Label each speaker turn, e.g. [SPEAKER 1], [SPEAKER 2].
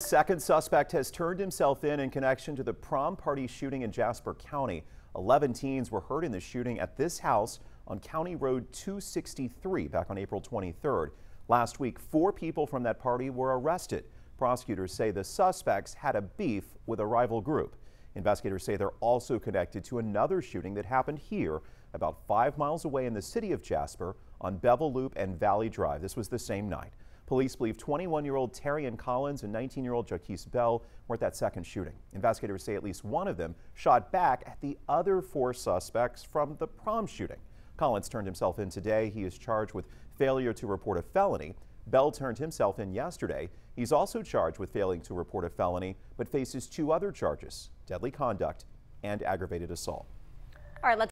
[SPEAKER 1] Second suspect has turned himself in in connection to the prom party shooting in Jasper County. 11 teens were hurt in the shooting at this house on County Road 263 back on April 23rd. Last week, four people from that party were arrested. Prosecutors say the suspects had a beef with a rival group. Investigators say they're also connected to another shooting that happened here about five miles away in the city of Jasper on Bevel Loop and Valley Drive. This was the same night. Police believe 21-year-old Terrian Collins and 19-year-old Jaquise Bell were at that second shooting. Investigators say at least one of them shot back at the other four suspects from the prom shooting. Collins turned himself in today. He is charged with failure to report a felony. Bell turned himself in yesterday. He's also charged with failing to report a felony, but faces two other charges, deadly conduct and aggravated assault.
[SPEAKER 2] All right, let's